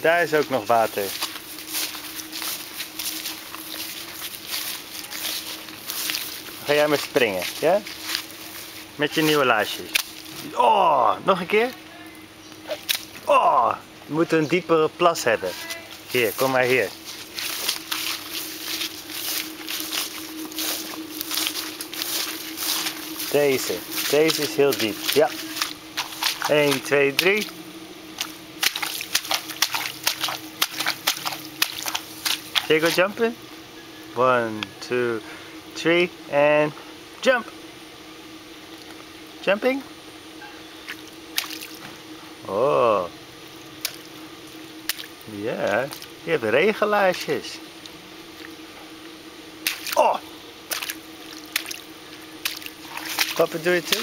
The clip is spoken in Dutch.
daar is ook nog water. Ga jij maar springen, ja? Met je nieuwe laarsjes. Oh, nog een keer. Oh, we moeten een diepere plas hebben. Hier, kom maar hier. Deze. Deze is heel diep. Ja. 1, 2, 3. Here go jumping. One, two, three, and jump. Jumping. Oh. You have the regelaarsjes. Oh! Papa, do it too?